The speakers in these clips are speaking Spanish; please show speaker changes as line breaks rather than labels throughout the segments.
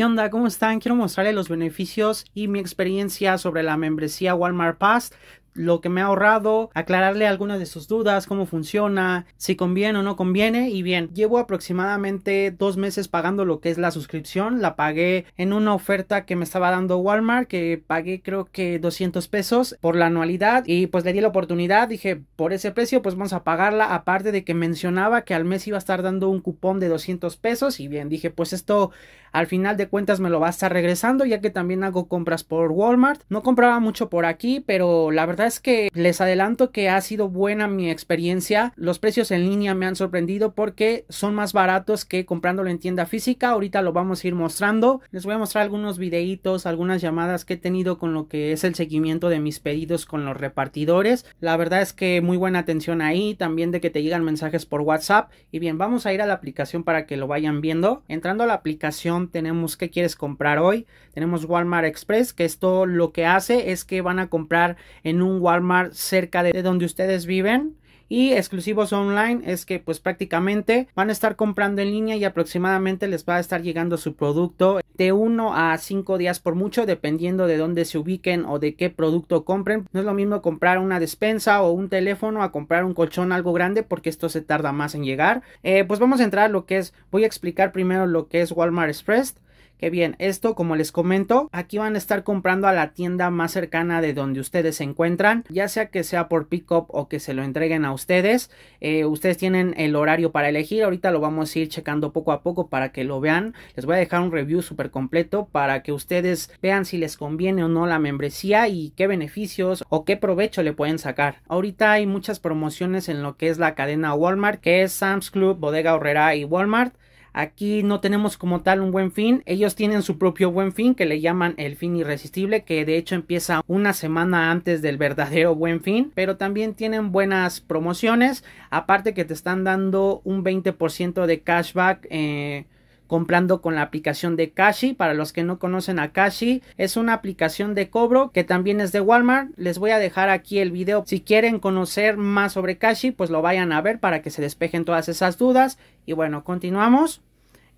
¿Qué onda? ¿Cómo están? Quiero mostrarles los beneficios y mi experiencia sobre la membresía Walmart Pass lo que me ha ahorrado, aclararle algunas de sus dudas, cómo funciona, si conviene o no conviene. Y bien, llevo aproximadamente dos meses pagando lo que es la suscripción. La pagué en una oferta que me estaba dando Walmart, que pagué creo que 200 pesos por la anualidad. Y pues le di la oportunidad, dije, por ese precio, pues vamos a pagarla. Aparte de que mencionaba que al mes iba a estar dando un cupón de 200 pesos. Y bien, dije, pues esto al final de cuentas me lo va a estar regresando, ya que también hago compras por Walmart. No compraba mucho por aquí, pero la verdad es que les adelanto que ha sido buena mi experiencia. Los precios en línea me han sorprendido porque son más baratos que comprándolo en tienda física. Ahorita lo vamos a ir mostrando. Les voy a mostrar algunos videitos, algunas llamadas que he tenido con lo que es el seguimiento de mis pedidos con los repartidores. La verdad es que muy buena atención ahí. También de que te llegan mensajes por WhatsApp. Y bien, vamos a ir a la aplicación para que lo vayan viendo. Entrando a la aplicación tenemos qué quieres comprar hoy. Tenemos Walmart Express, que esto lo que hace es que van a comprar en un un Walmart cerca de donde ustedes viven y exclusivos online es que pues prácticamente van a estar comprando en línea y aproximadamente les va a estar llegando su producto de 1 a 5 días por mucho dependiendo de dónde se ubiquen o de qué producto compren. No es lo mismo comprar una despensa o un teléfono a comprar un colchón algo grande porque esto se tarda más en llegar. Eh, pues vamos a entrar a lo que es voy a explicar primero lo que es Walmart Express que bien, esto como les comento, aquí van a estar comprando a la tienda más cercana de donde ustedes se encuentran, ya sea que sea por pick-up o que se lo entreguen a ustedes. Eh, ustedes tienen el horario para elegir, ahorita lo vamos a ir checando poco a poco para que lo vean. Les voy a dejar un review súper completo para que ustedes vean si les conviene o no la membresía y qué beneficios o qué provecho le pueden sacar. Ahorita hay muchas promociones en lo que es la cadena Walmart, que es Sam's Club, Bodega Horrera y Walmart. Aquí no tenemos como tal un buen fin. Ellos tienen su propio buen fin que le llaman el fin irresistible, que de hecho empieza una semana antes del verdadero buen fin. Pero también tienen buenas promociones. Aparte que te están dando un 20% de cashback. Eh, comprando con la aplicación de Kashi. Para los que no conocen a Kashi, es una aplicación de cobro que también es de Walmart. Les voy a dejar aquí el video. Si quieren conocer más sobre Kashi, pues lo vayan a ver para que se despejen todas esas dudas. Y bueno, continuamos.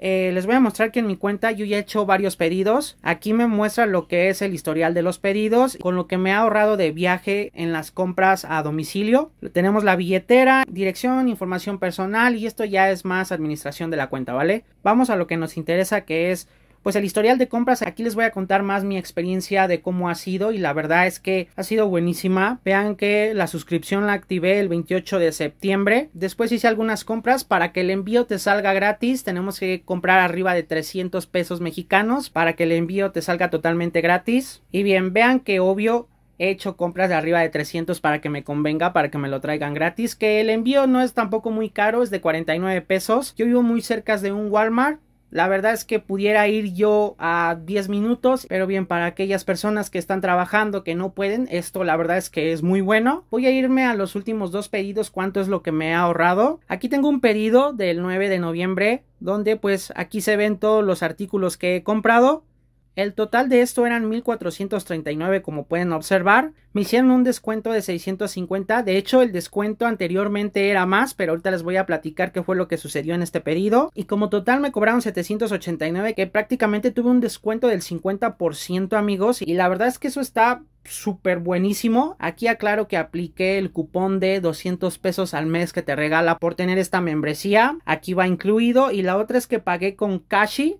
Eh, les voy a mostrar que en mi cuenta yo ya he hecho varios pedidos. Aquí me muestra lo que es el historial de los pedidos, con lo que me ha ahorrado de viaje en las compras a domicilio. Tenemos la billetera, dirección, información personal y esto ya es más administración de la cuenta, ¿vale? Vamos a lo que nos interesa que es pues el historial de compras aquí les voy a contar más mi experiencia de cómo ha sido y la verdad es que ha sido buenísima. Vean que la suscripción la activé el 28 de septiembre. Después hice algunas compras. Para que el envío te salga gratis tenemos que comprar arriba de 300 pesos mexicanos. Para que el envío te salga totalmente gratis. Y bien vean que obvio he hecho compras de arriba de 300 para que me convenga, para que me lo traigan gratis, que el envío no es tampoco muy caro, es de 49 pesos. Yo vivo muy cerca de un Walmart, la verdad es que pudiera ir yo a 10 minutos, pero bien, para aquellas personas que están trabajando que no pueden, esto la verdad es que es muy bueno. Voy a irme a los últimos dos pedidos, cuánto es lo que me ha ahorrado. Aquí tengo un pedido del 9 de noviembre, donde pues aquí se ven todos los artículos que he comprado. El total de esto eran 1439 como pueden observar. Me hicieron un descuento de 650. De hecho, el descuento anteriormente era más, pero ahorita les voy a platicar qué fue lo que sucedió en este pedido. Y como total me cobraron 789, que prácticamente tuve un descuento del 50% amigos. Y la verdad es que eso está súper buenísimo. Aquí aclaro que apliqué el cupón de 200 pesos al mes que te regala por tener esta membresía. Aquí va incluido. Y la otra es que pagué con Kashi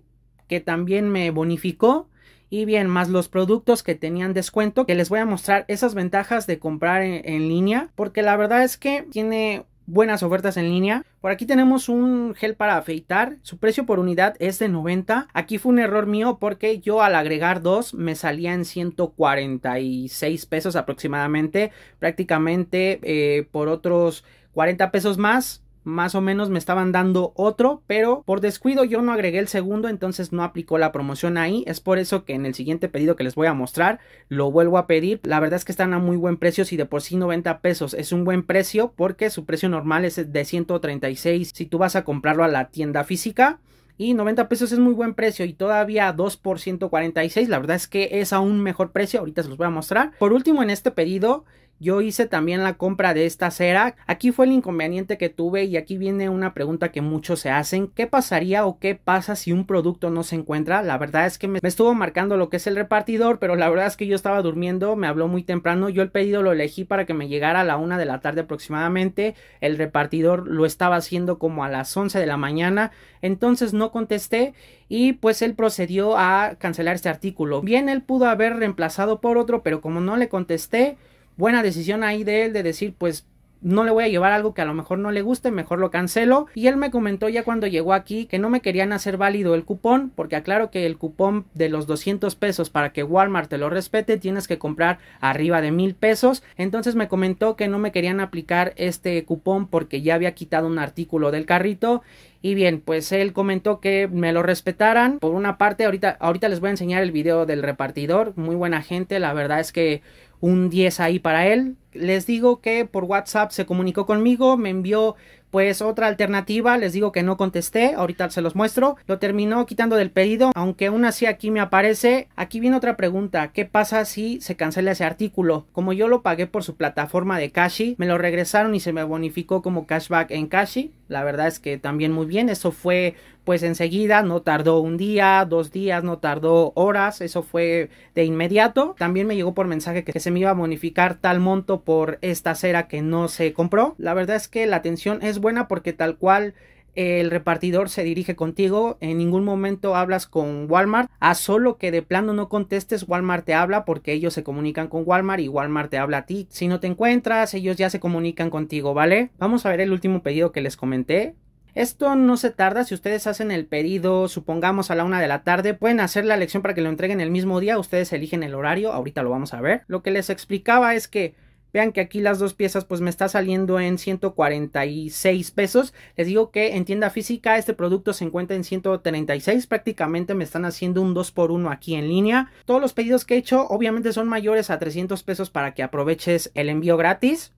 que también me bonificó y bien más los productos que tenían descuento que les voy a mostrar esas ventajas de comprar en, línea porque la verdad es que tiene buenas ofertas en línea. Por aquí tenemos un gel para afeitar. Su precio por unidad es de 90. Aquí fue un error mío porque yo al agregar dos me salía en 146 pesos aproximadamente. Prácticamente eh, por otros 40 pesos más más o menos me estaban dando otro, pero por descuido yo no agregué el segundo, entonces no aplicó la promoción ahí. Es por eso que en el siguiente pedido que les voy a mostrar lo vuelvo a pedir. La verdad es que están a muy buen precio, si de por sí 90 pesos es un buen precio porque su precio normal es de 136 si tú vas a comprarlo a la tienda física. Y 90 pesos es muy buen precio y todavía 2 por 146. La verdad es que es aún mejor precio. Ahorita se los voy a mostrar. Por último, en este pedido yo hice también la compra de esta cera. Aquí fue el inconveniente que tuve y aquí viene una pregunta que muchos se hacen. ¿Qué pasaría o qué pasa si un producto no se encuentra? La verdad es que me, estuvo marcando lo que es el repartidor, pero la verdad es que yo estaba durmiendo, me habló muy temprano. Yo el pedido lo elegí para que me llegara a la una de la tarde aproximadamente. El repartidor lo estaba haciendo como a las 11 de la mañana. Entonces no contesté y pues él procedió a cancelar este artículo. Bien, él pudo haber reemplazado por otro, pero como no le contesté, buena decisión ahí de él de decir pues no le voy a llevar algo que a lo mejor no le guste, mejor lo cancelo. Y él me comentó ya cuando llegó aquí que no me querían hacer válido el cupón, porque aclaro que el cupón de los 200 pesos para que Walmart te lo respete tienes que comprar arriba de mil pesos. Entonces me comentó que no me querían aplicar este cupón porque ya había quitado un artículo del carrito. Y bien, pues él comentó que me lo respetaran. Por una parte, ahorita, ahorita les voy a enseñar el video del repartidor. Muy buena gente, la verdad es que un 10 ahí para él. Les digo que por WhatsApp se comunicó conmigo, me envió pues otra alternativa, les digo que no contesté, ahorita se los muestro, lo terminó quitando del pedido, aunque aún así aquí me aparece, aquí viene otra pregunta, ¿qué pasa si se cancela ese artículo? Como yo lo pagué por su plataforma de Cashi, me lo regresaron y se me bonificó como cashback en Cashi, la verdad es que también muy bien, eso fue pues enseguida, no tardó un día, dos días, no tardó horas, eso fue de inmediato. También me llegó por mensaje que se me iba a bonificar tal monto por esta cera que no se compró. La verdad es que la atención es buena porque tal cual el repartidor se dirige contigo, en ningún momento hablas con Walmart, a solo que de plano no contestes, Walmart te habla porque ellos se comunican con Walmart y Walmart te habla a ti. Si no te encuentras, ellos ya se comunican contigo, ¿vale? Vamos a ver el último pedido que les comenté. Esto no se tarda, si ustedes hacen el pedido, supongamos a la una de la tarde, pueden hacer la elección para que lo entreguen el mismo día, ustedes eligen el horario, ahorita lo vamos a ver. Lo que les explicaba es que Vean que aquí las dos piezas pues me está saliendo en 146 pesos. Les digo que en tienda física este producto se encuentra en 136. Prácticamente me están haciendo un 2 por 1 aquí en línea. Todos los pedidos que he hecho obviamente son mayores a 300 pesos para que aproveches el envío gratis.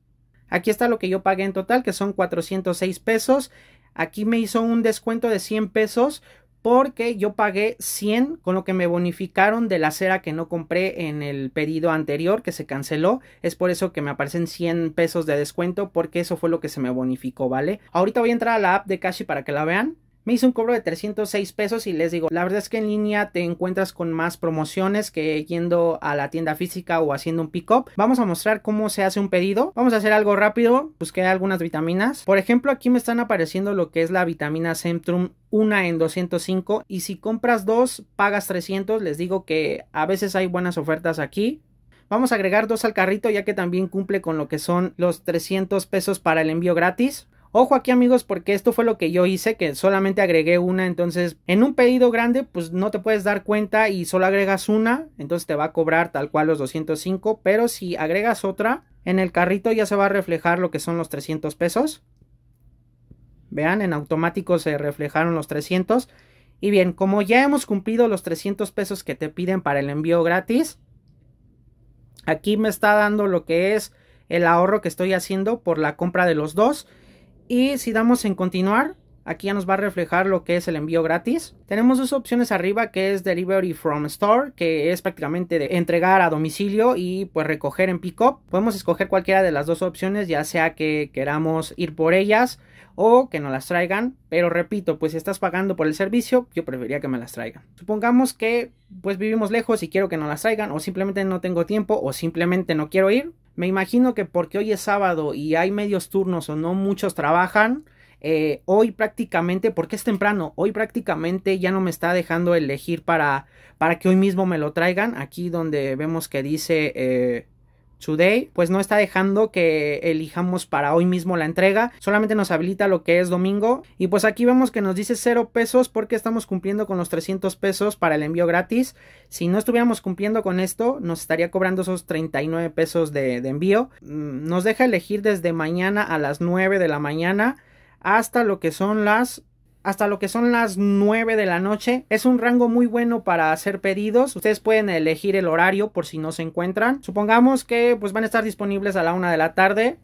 Aquí está lo que yo pagué en total que son 406 pesos. Aquí me hizo un descuento de 100 pesos porque yo pagué 100 con lo que me bonificaron de la cera que no compré en el pedido anterior que se canceló. Es por eso que me aparecen 100 pesos de descuento porque eso fue lo que se me bonificó, ¿vale? Ahorita voy a entrar a la app de Cashi para que la vean. Me hice un cobro de 306 pesos y les digo, la verdad es que en línea te encuentras con más promociones que yendo a la tienda física o haciendo un pick-up. Vamos a mostrar cómo se hace un pedido. Vamos a hacer algo rápido. Busqué algunas vitaminas. Por ejemplo, aquí me están apareciendo lo que es la vitamina Centrum una en 205 y si compras dos pagas 300 les digo que a veces hay buenas ofertas aquí Vamos a agregar dos al carrito ya que también cumple con lo que son los 300 pesos para el envío gratis. Ojo aquí amigos porque esto fue lo que yo hice, que solamente agregué una, entonces en un pedido grande pues no te puedes dar cuenta y solo agregas una, entonces te va a cobrar tal cual los 205, pero si agregas otra, en el carrito ya se va a reflejar lo que son los 300 pesos. Vean, en automático se reflejaron los 300. Y bien, como ya hemos cumplido los 300 pesos que te piden para el envío gratis, aquí me está dando lo que es el ahorro que estoy haciendo por la compra de los dos. Y si damos en continuar, aquí ya nos va a reflejar lo que es el envío gratis. Tenemos dos opciones arriba que es Delivery from Store, que es prácticamente de entregar a domicilio y pues recoger en pick-up. Podemos escoger cualquiera de las dos opciones, ya sea que queramos ir por ellas o que nos las traigan. Pero repito, pues si estás pagando por el servicio, yo preferiría que me las traigan. Supongamos que pues vivimos lejos y quiero que nos las traigan o simplemente no tengo tiempo o simplemente no quiero ir. Me imagino que porque hoy es sábado y hay medios turnos o no muchos trabajan, eh, hoy prácticamente, porque es temprano, hoy prácticamente ya no me está dejando elegir para, para que hoy mismo me lo traigan. Aquí donde vemos que dice eh, Pues no está dejando que elijamos para hoy mismo la entrega, solamente nos habilita lo que es domingo y pues aquí vemos que nos dice 0 pesos porque estamos cumpliendo con los 300 pesos para el envío gratis. Si no estuviéramos cumpliendo con esto, nos estaría cobrando esos 39 pesos de, de envío. Mm, nos deja elegir desde mañana a las 9 de la mañana hasta lo que son las hasta lo que son las 9 de la noche. Es un rango muy bueno para hacer pedidos. Ustedes pueden elegir el horario por si no se encuentran. Supongamos que pues van a estar disponibles a la 1 de la tarde.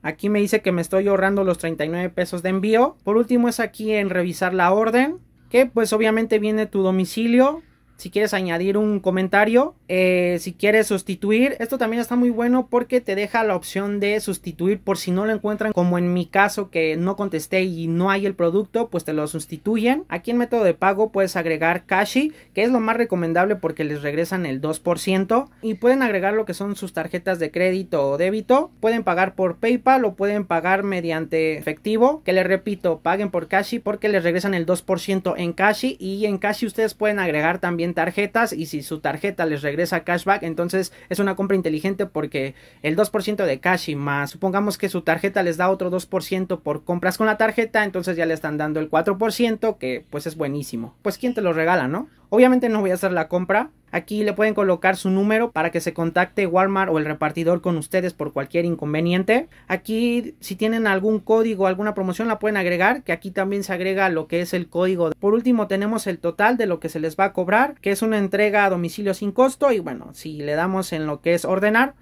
Aquí me dice que me estoy ahorrando los 39 pesos de envío. Por último es aquí en revisar la orden. Que pues obviamente viene tu domicilio. Si quieres añadir un comentario, eh, si quieres sustituir. Esto también está muy bueno porque te deja la opción de sustituir por si no lo encuentran, como en mi caso que no contesté y no hay el producto, pues te lo sustituyen. Aquí en método de pago puedes agregar Cashi, que es lo más recomendable porque les regresan el 2% y pueden agregar lo que son sus tarjetas de crédito o débito. Pueden pagar por PayPal o pueden pagar mediante efectivo, que les repito, paguen por Cashi porque les regresan el 2% en Cashi y en Cashi ustedes pueden agregar también tarjetas y si su tarjeta les regresa cashback, entonces es una compra inteligente porque el 2% de Cashi más supongamos que su tarjeta les da otro 2% por compras con la tarjeta, entonces ya le están dando el 4% que pues es buenísimo. Pues quién te lo regala, ¿no? Obviamente no voy a hacer la compra. Aquí le pueden colocar su número para que se contacte Walmart o el repartidor con ustedes por cualquier inconveniente. Aquí si tienen algún código, alguna promoción la pueden agregar, que aquí también se agrega lo que es el código. Por último tenemos el total de lo que se les va a cobrar, que es una entrega a domicilio sin costo y bueno, si le damos en lo que es ordenar,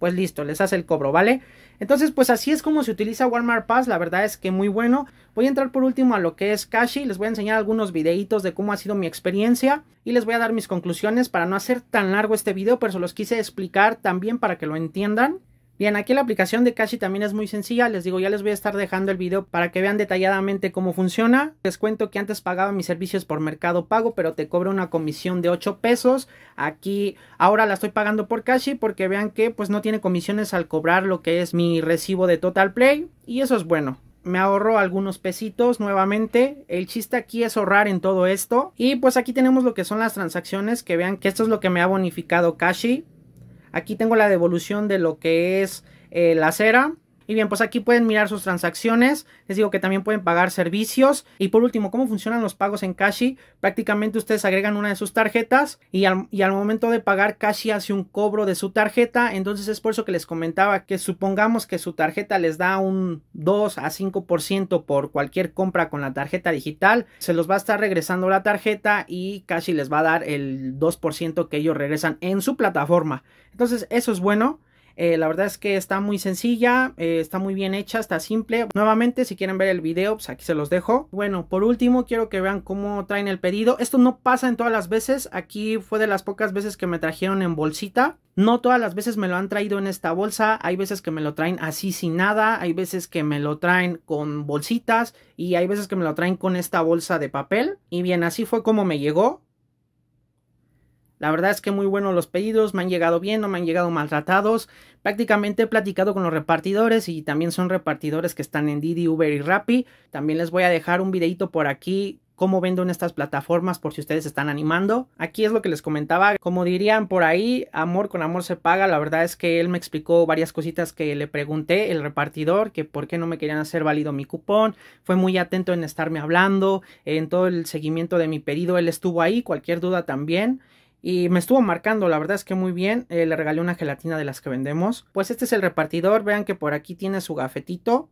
pues listo, les hace el cobro, ¿vale? Entonces, pues así es como se utiliza Walmart Pass, la verdad es que muy bueno. Voy a entrar por último a lo que es Cashi, les voy a enseñar algunos videitos de cómo ha sido mi experiencia y les voy a dar mis conclusiones para no hacer tan largo este video, pero se los quise explicar también para que lo entiendan. Bien, aquí la aplicación de Cashi también es muy sencilla. Les digo, ya les voy a estar dejando el video para que vean detalladamente cómo funciona. Les cuento que antes pagaba mis servicios por Mercado Pago, pero te cobra una comisión de 8 pesos. Aquí ahora la estoy pagando por Cashi porque vean que pues no tiene comisiones al cobrar lo que es mi recibo de Total Play. Y eso es bueno me ahorro algunos pesitos nuevamente. El chiste aquí es ahorrar en todo esto. Y pues aquí tenemos lo que son las transacciones. Que vean que esto es lo que me ha bonificado Cashi. Aquí tengo la devolución de lo que es eh, la cera. Y bien, pues aquí pueden mirar sus transacciones. Les digo que también pueden pagar servicios. Y por último, ¿cómo funcionan los pagos en Cashi? Prácticamente ustedes agregan una de sus tarjetas y al, momento de pagar Cashi hace un cobro de su tarjeta. Entonces es por eso que les comentaba que supongamos que su tarjeta les da un 2 a 5% por cualquier compra con la tarjeta digital. Se los va a estar regresando la tarjeta y Cashi les va a dar el 2% que ellos regresan en su plataforma. Entonces eso es bueno. Eh, la verdad es que está muy sencilla, eh, está muy bien hecha, está simple. Nuevamente, si quieren ver el video, pues aquí se los dejo. Bueno, por último, quiero que vean cómo traen el pedido. Esto no pasa en todas las veces. Aquí fue de las pocas veces que me trajeron en bolsita. No todas las veces me lo han traído en esta bolsa. Hay veces que me lo traen así sin nada. Hay veces que me lo traen con bolsitas. Y hay veces que me lo traen con esta bolsa de papel. Y bien, así fue como me llegó. La verdad es que muy buenos los pedidos, me han llegado bien, no me han llegado maltratados. Prácticamente he platicado con los repartidores y también son repartidores que están en Didi, Uber y Rappi. También les voy a dejar un videito por aquí cómo vendo en estas plataformas por si ustedes están animando. Aquí es lo que les comentaba, como dirían por ahí, amor con amor se paga. La verdad es que él me explicó varias cositas que le pregunté, el repartidor, que por qué no me querían hacer válido mi cupón. Fue muy atento en estarme hablando, en todo el seguimiento de mi pedido, él estuvo ahí, cualquier duda también. Y me estuvo marcando, la verdad es que muy bien. Eh, le regalé una gelatina de las que vendemos. Pues este es el repartidor. Vean que por aquí tiene su gafetito.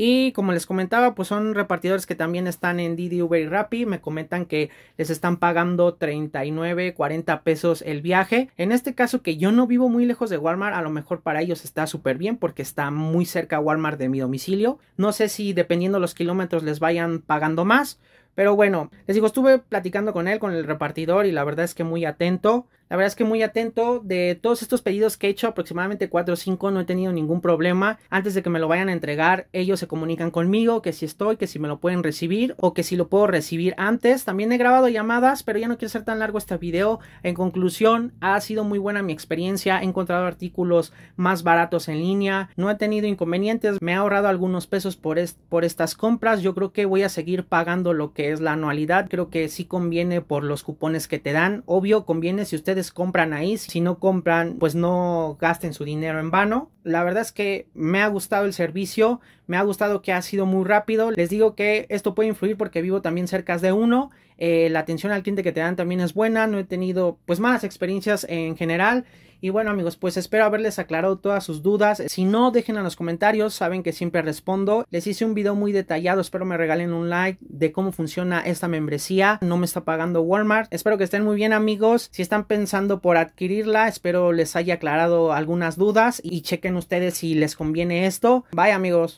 Y como les comentaba, pues son repartidores que también están en Didi, Uber y Rappi. Me comentan que les están pagando 39, 40 pesos el viaje. En este caso que yo no vivo muy lejos de Walmart, a lo mejor para ellos está súper bien porque está muy cerca Walmart de mi domicilio. No sé si dependiendo los kilómetros les vayan pagando más. Pero bueno, les digo, estuve platicando con él, con el repartidor y la verdad es que muy atento. La verdad es que muy atento de todos estos pedidos que he hecho, aproximadamente 4 o 5, no he tenido ningún problema. Antes de que me lo vayan a entregar, ellos se comunican conmigo que si estoy, que si me lo pueden recibir o que si lo puedo recibir antes. También he grabado llamadas, pero ya no quiero hacer tan largo este video. En conclusión, ha sido muy buena mi experiencia. He encontrado artículos más baratos en línea. No he tenido inconvenientes. Me he ahorrado algunos pesos por, por estas compras. Yo creo que voy a seguir pagando lo que es la anualidad. Creo que sí conviene por los cupones que te dan. Obvio, conviene si compran ahí. Si no compran, pues no gasten su dinero en vano. La verdad es que me ha gustado el servicio, me ha gustado que ha sido muy rápido. Les digo que esto puede influir porque vivo también cerca de uno. Eh, la atención al cliente que te dan también es buena. No he tenido pues malas experiencias en general. Y bueno amigos, pues espero haberles aclarado todas sus dudas. Si no, dejen en los comentarios, saben que siempre respondo. Les hice un video muy detallado, espero me regalen un like de cómo funciona esta membresía. No me está pagando Walmart. Espero que estén muy bien amigos. Si están pensando por adquirirla, espero les haya aclarado algunas dudas y chequen ustedes si les conviene esto. Bye amigos.